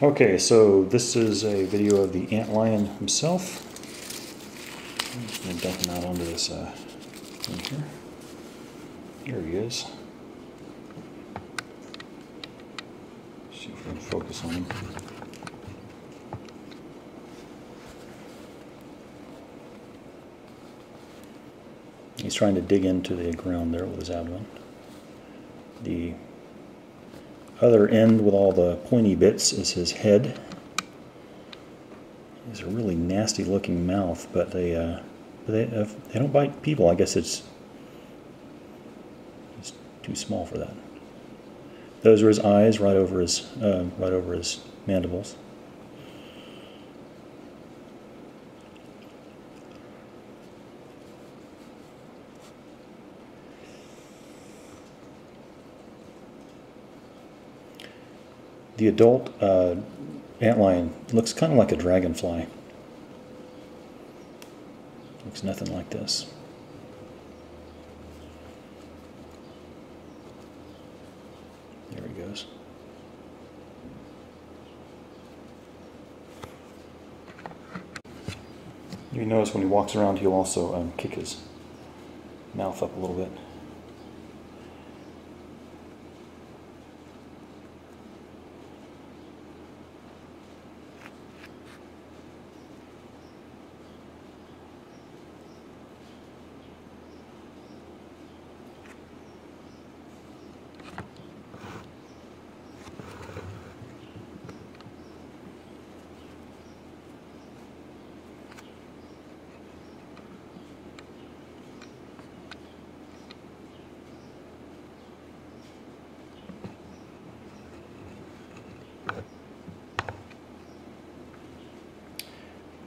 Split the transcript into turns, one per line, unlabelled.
Okay, so this is a video of the antlion himself. I'm just gonna dump him out onto this uh, thing here. There he is. See if we can focus on him. He's trying to dig into the ground there with his abdomen. The other end with all the pointy bits is his head. He's a really nasty looking mouth, but they uh, they uh, they don't bite people. I guess it's it's too small for that. Those are his eyes, right over his uh, right over his mandibles. The adult uh, antlion looks kind of like a dragonfly. Looks nothing like this. There he goes. You notice when he walks around, he'll also um, kick his mouth up a little bit.